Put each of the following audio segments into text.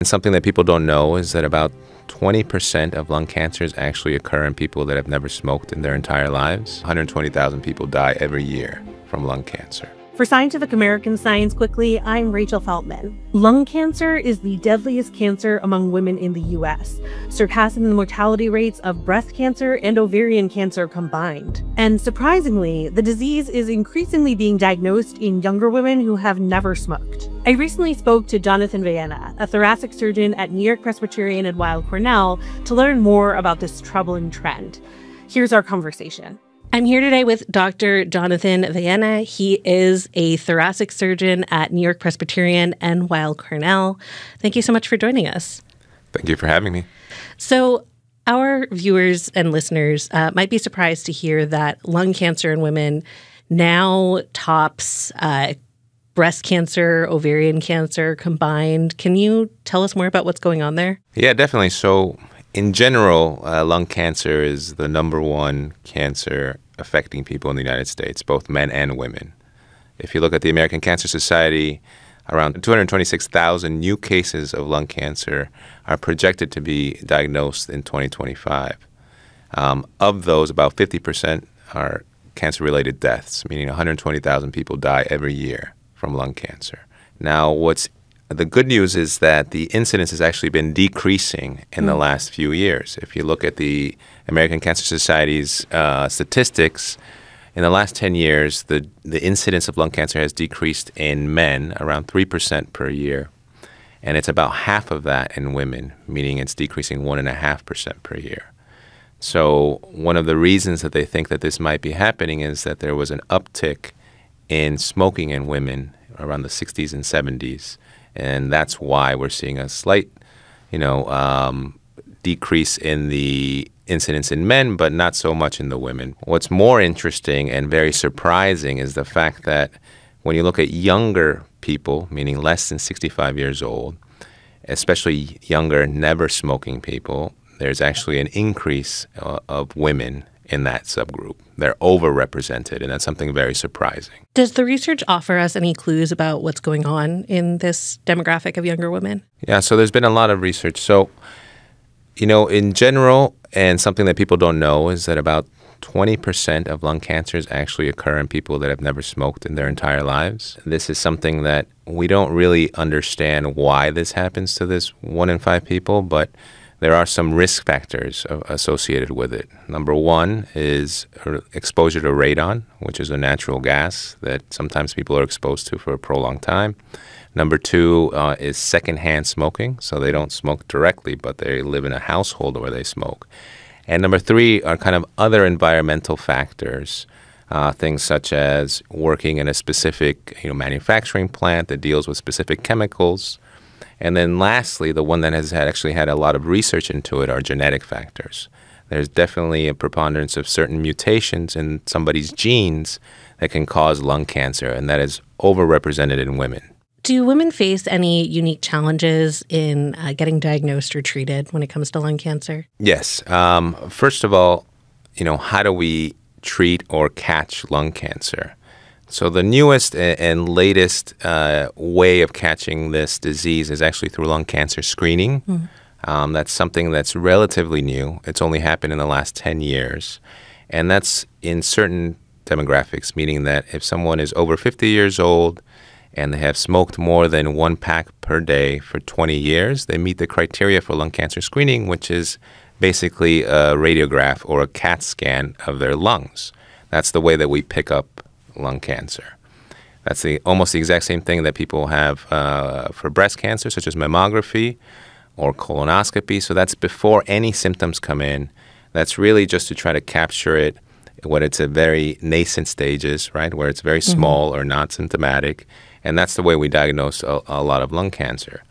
And something that people don't know is that about 20% of lung cancers actually occur in people that have never smoked in their entire lives. 120,000 people die every year from lung cancer. For Scientific American Science Quickly, I'm Rachel Feltman. Lung cancer is the deadliest cancer among women in the U.S., surpassing the mortality rates of breast cancer and ovarian cancer combined. And surprisingly, the disease is increasingly being diagnosed in younger women who have never smoked. I recently spoke to Jonathan Villena, a thoracic surgeon at New York Presbyterian and Weill Cornell, to learn more about this troubling trend. Here's our conversation. I'm here today with Dr. Jonathan Villena. He is a thoracic surgeon at New York Presbyterian and Weill Cornell. Thank you so much for joining us. Thank you for having me. So, our viewers and listeners uh, might be surprised to hear that lung cancer in women now tops uh, breast cancer, ovarian cancer combined. Can you tell us more about what's going on there? Yeah, definitely. So, in general, uh, lung cancer is the number one cancer affecting people in the United States, both men and women. If you look at the American Cancer Society, around 226,000 new cases of lung cancer are projected to be diagnosed in 2025. Um, of those, about 50% are cancer related deaths, meaning 120,000 people die every year from lung cancer. Now, what's the good news is that the incidence has actually been decreasing in mm. the last few years. If you look at the American Cancer Society's uh, statistics, in the last 10 years, the, the incidence of lung cancer has decreased in men around 3% per year. And it's about half of that in women, meaning it's decreasing 1.5% per year. So, one of the reasons that they think that this might be happening is that there was an uptick in smoking in women around the 60s and 70s and that's why we're seeing a slight, you know, um, decrease in the incidence in men, but not so much in the women. What's more interesting and very surprising is the fact that when you look at younger people, meaning less than 65 years old, especially younger, never smoking people, there's actually an increase uh, of women in that subgroup. They're overrepresented, and that's something very surprising. Does the research offer us any clues about what's going on in this demographic of younger women? Yeah, so there's been a lot of research. So, you know, in general, and something that people don't know is that about 20% of lung cancers actually occur in people that have never smoked in their entire lives. This is something that we don't really understand why this happens to this one in five people, but there are some risk factors associated with it. Number one is exposure to radon, which is a natural gas that sometimes people are exposed to for a prolonged time. Number two uh, is secondhand smoking, so they don't smoke directly, but they live in a household where they smoke. And number three are kind of other environmental factors, uh, things such as working in a specific you know, manufacturing plant that deals with specific chemicals and then lastly, the one that has had actually had a lot of research into it are genetic factors. There's definitely a preponderance of certain mutations in somebody's genes that can cause lung cancer, and that is overrepresented in women. Do women face any unique challenges in uh, getting diagnosed or treated when it comes to lung cancer? Yes. Um, first of all, you know, how do we treat or catch lung cancer? So, the newest and latest uh, way of catching this disease is actually through lung cancer screening. Mm. Um, that's something that's relatively new. It's only happened in the last 10 years. And that's in certain demographics, meaning that if someone is over 50 years old and they have smoked more than one pack per day for 20 years, they meet the criteria for lung cancer screening, which is basically a radiograph or a CAT scan of their lungs. That's the way that we pick up lung cancer. That's the almost the exact same thing that people have uh, for breast cancer, such as mammography or colonoscopy. So that's before any symptoms come in. That's really just to try to capture it when it's at very nascent stages, right, where it's very mm-hmm. small or not symptomatic. And that's the way we diagnose a, a lot of lung cancer.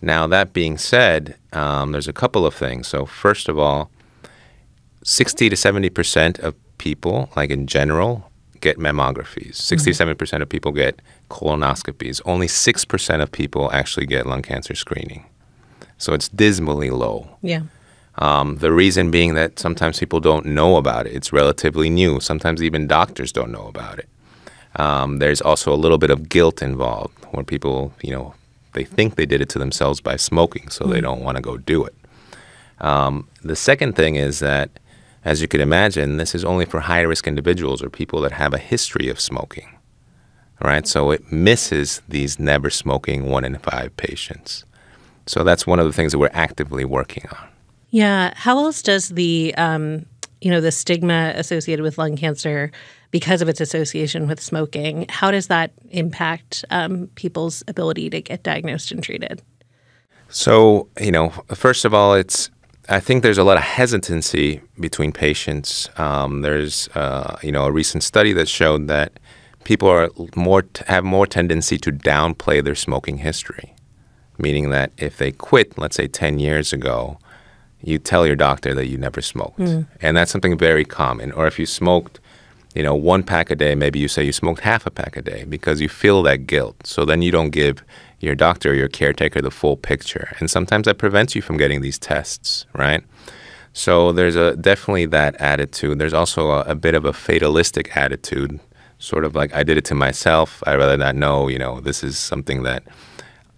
Now, that being said, um, there's a couple of things. So, first of all, 60 to 70 percent of people, like in general, get mammographies. 67% mm-hmm. of people get colonoscopies. Only 6% of people actually get lung cancer screening. So it's dismally low. Yeah. Um, the reason being that sometimes people don't know about it. It's relatively new. Sometimes even doctors don't know about it. Um, there's also a little bit of guilt involved where people, you know, they think they did it to themselves by smoking, so they don't want to go do it. Um, the second thing is that, as you could imagine, this is only for high risk individuals or people that have a history of smoking. Right? So it misses these never smoking one in five patients. So that's one of the things that we're actively working on. Yeah. How else does the um, you know the stigma associated with lung cancer because of its association with smoking? How does that impact um, people's ability to get diagnosed and treated? So you know, first of all, it's I think there's a lot of hesitancy between patients. Um, there's uh, you know a recent study that showed that people are more have more tendency to downplay their smoking history, meaning that if they quit, let's say 10 years ago, you tell your doctor that you never smoked, mm. and that's something very common. Or if you smoked, you know, one pack a day, maybe you say you smoked half a pack a day because you feel that guilt. So then you don't give your doctor or your caretaker the full picture, and sometimes that prevents you from getting these tests, right? So there's a definitely that attitude. There's also a, a bit of a fatalistic attitude sort of like I did it to myself. I'd rather not know, you know, this is something that,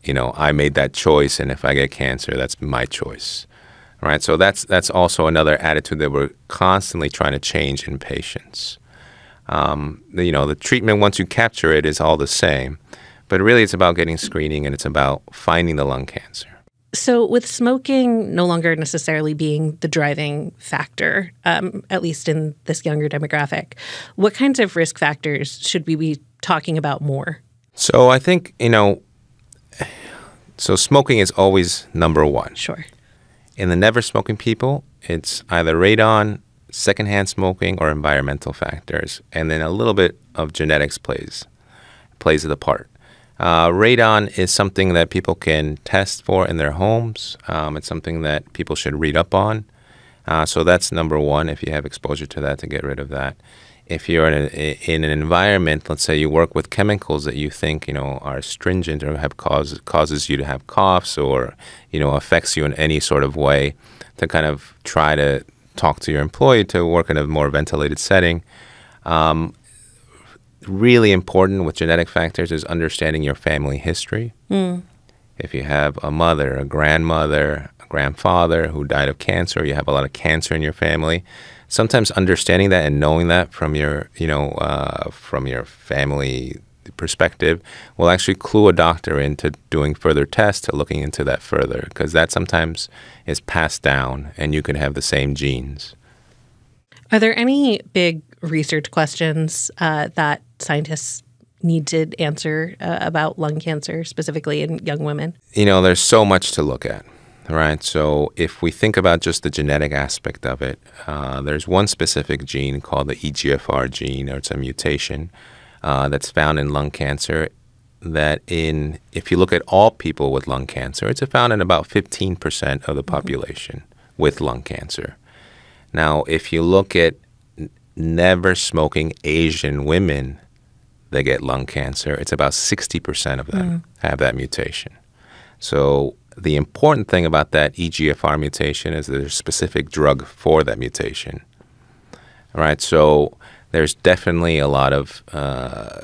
you know, I made that choice, and if I get cancer, that's my choice. Right? So that's that's also another attitude that we're constantly trying to change in patients. Um, you know, the treatment once you capture it is all the same, but really it's about getting screening and it's about finding the lung cancer. So, with smoking no longer necessarily being the driving factor, um, at least in this younger demographic, what kinds of risk factors should we be talking about more? So, I think, you know, so smoking is always number one. Sure. In the never smoking people, it's either radon, secondhand smoking, or environmental factors. And then a little bit of genetics plays plays the part. Uh, radon is something that people can test for in their homes. Um, it's something that people should read up on. Uh, so that's number one if you have exposure to that to get rid of that. If you're in, a, in an environment, let's say you work with chemicals that you think you know are stringent or have cause, causes you to have coughs or you know affects you in any sort of way, to kind of try to talk to your employee to work in a more ventilated setting. Um, really important with genetic factors is understanding your family history. Mm. If you have a mother, a grandmother, a grandfather who died of cancer, you have a lot of cancer in your family. Sometimes understanding that and knowing that from your, you know, uh, from your family perspective will actually clue a doctor into doing further tests to looking into that further because that sometimes is passed down and you can have the same genes. Are there any big research questions uh, that scientists need to answer uh, about lung cancer, specifically in young women? You know, there's so much to look at, right? So if we think about just the genetic aspect of it, uh, there's one specific gene called the EGFR gene, or it's a mutation uh, that's found in lung cancer. That in, if you look at all people with lung cancer, it's found in about 15% of the mm-hmm. population mm-hmm. with lung cancer. Now, if you look at never smoking Asian women that get lung cancer, it's about 60% of them mm. have that mutation. So the important thing about that EGFR mutation is there's a specific drug for that mutation. All right, so there's definitely a lot of uh,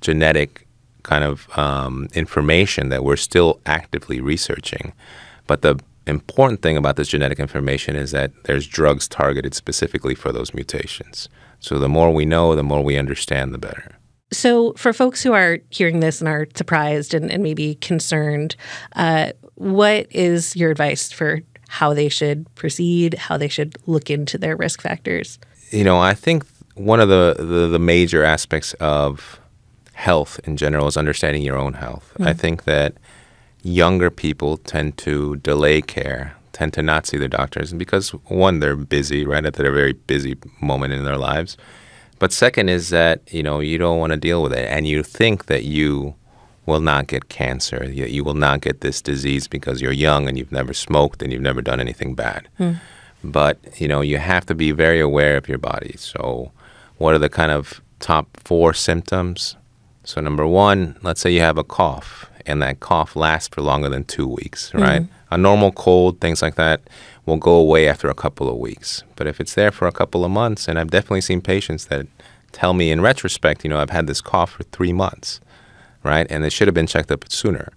genetic kind of um, information that we're still actively researching. But the important thing about this genetic information is that there's drugs targeted specifically for those mutations. So the more we know, the more we understand, the better. So, for folks who are hearing this and are surprised and, and maybe concerned, uh, what is your advice for how they should proceed, how they should look into their risk factors? You know, I think one of the, the, the major aspects of health in general is understanding your own health. Mm. I think that younger people tend to delay care, tend to not see their doctors, and because one, they're busy, right, at a very busy moment in their lives. But second is that you know you don't want to deal with it, and you think that you will not get cancer, you, you will not get this disease because you're young and you've never smoked and you've never done anything bad. Mm. But you know you have to be very aware of your body. So, what are the kind of top four symptoms? So, number one, let's say you have a cough and that cough lasts for longer than two weeks, right? Mm-hmm. A normal cold, things like that, will go away after a couple of weeks. But if it's there for a couple of months, and I've definitely seen patients that tell me in retrospect, you know, I've had this cough for three months, right? And it should have been checked up sooner.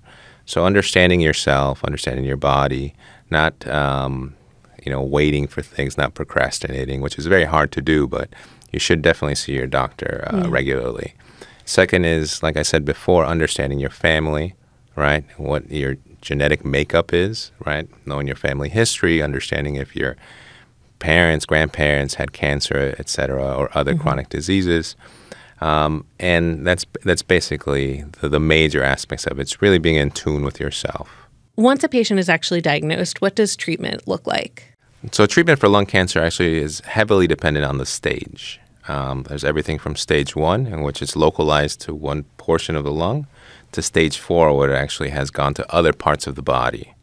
So understanding yourself, understanding your body, not um, you know waiting for things, not procrastinating, which is very hard to do, but you should definitely see your doctor uh, regularly. Second is, like I said before, understanding your family, right? What your genetic makeup is, right? Knowing your family history, understanding if your parents, grandparents had cancer, et cetera, or other chronic diseases. Um, and that's that's basically the, the major aspects of it. It's really being in tune with yourself. Once a patient is actually diagnosed, what does treatment look like? So treatment for lung cancer actually is heavily dependent on the stage. Um, there's everything from stage one, in which it's localized to one portion of the lung, to stage four, where it actually has gone to other parts of the body.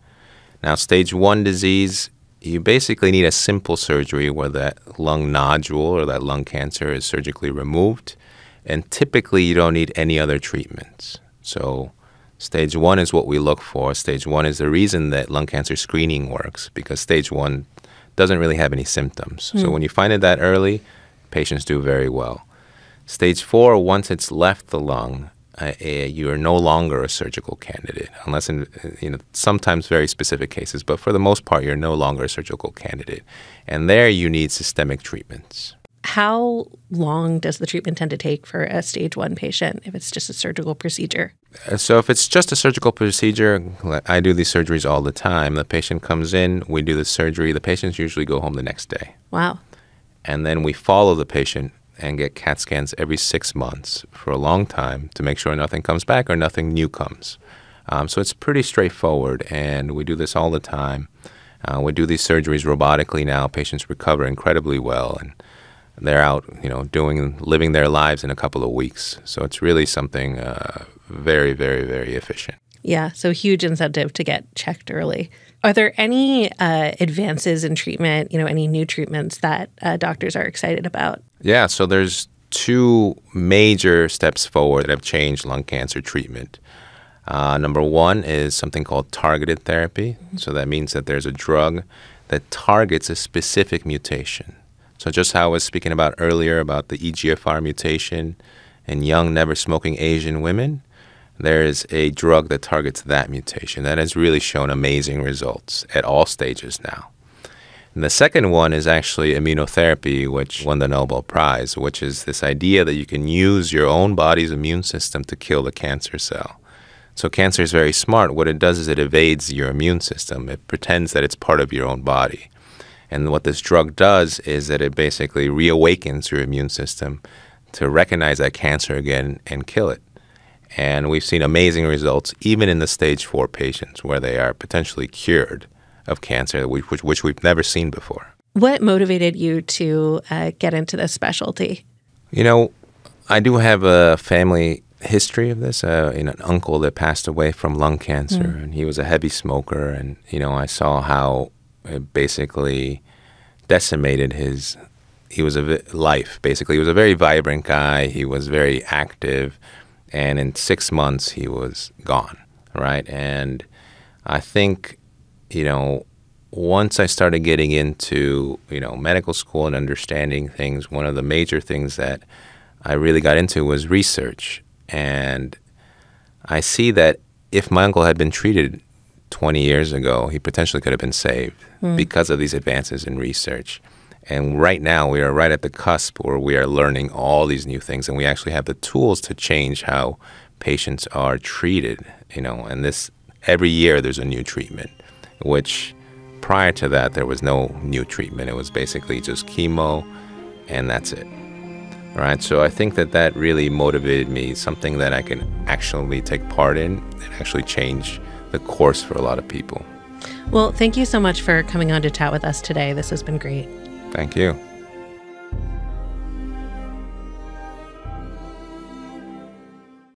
Now, stage one disease, you basically need a simple surgery where that lung nodule or that lung cancer is surgically removed, and typically you don't need any other treatments. So, stage one is what we look for. Stage one is the reason that lung cancer screening works because stage one doesn't really have any symptoms. So, hmm. when you find it that early, patients do very well. Stage four, once it's left the lung, you are no longer a surgical candidate, unless in you know sometimes very specific cases. But for the most part, you're no longer a surgical candidate, and there you need systemic treatments. How long does the treatment tend to take for a stage one patient if it's just a surgical procedure? Uh, So if it's just a surgical procedure, I do these surgeries all the time. The patient comes in, we do the surgery. The patients usually go home the next day. Wow. and then we follow the patient and get CAT scans every six months for a long time to make sure nothing comes back or nothing new comes. Um, so it's pretty straightforward, and we do this all the time. Uh, we do these surgeries robotically now. Patients recover incredibly well, and they're out, you know, doing living their lives in a couple of weeks. So it's really something uh, very, very, very efficient. Yeah, so huge incentive to get checked early. Are there any uh, advances in treatment, you know, any new treatments that uh, doctors are excited about? Yeah, so there's two major steps forward that have changed lung cancer treatment. Uh, number one is something called targeted therapy. So that means that there's a drug that targets a specific mutation. So just how I was speaking about earlier about the EGFR mutation in young, never smoking Asian women, there is a drug that targets that mutation that has really shown amazing results at all stages now. And the second one is actually immunotherapy, which won the Nobel Prize, which is this idea that you can use your own body's immune system to kill the cancer cell. So, cancer is very smart. What it does is it evades your immune system, it pretends that it's part of your own body. And what this drug does is that it basically reawakens your immune system to recognize that cancer again and kill it. And we've seen amazing results even in the stage four patients where they are potentially cured of cancer, which, which, which we've never seen before. What motivated you to uh, get into this specialty? You know, I do have a family history of this. Uh, you know, an uncle that passed away from lung cancer, and he was a heavy smoker. And you know, I saw how it basically decimated his. He was a vi- life basically. He was a very vibrant guy. He was very active, and in six months he was gone. Right, and I think, you know, once I started getting into you know medical school and understanding things, one of the major things that I really got into was research, and I see that if my uncle had been treated 20 years ago, he potentially could have been saved hmm. because of these advances in research. And right now, we are right at the cusp where we are learning all these new things, and we actually have the tools to change how patients are treated. You know, and this every year there's a new treatment, which prior to that there was no new treatment. It was basically just chemo, and that's it. All right, so I think that that really motivated me, something that I can actually take part in and actually change the course for a lot of people. Well, thank you so much for coming on to chat with us today. This has been great. Thank you.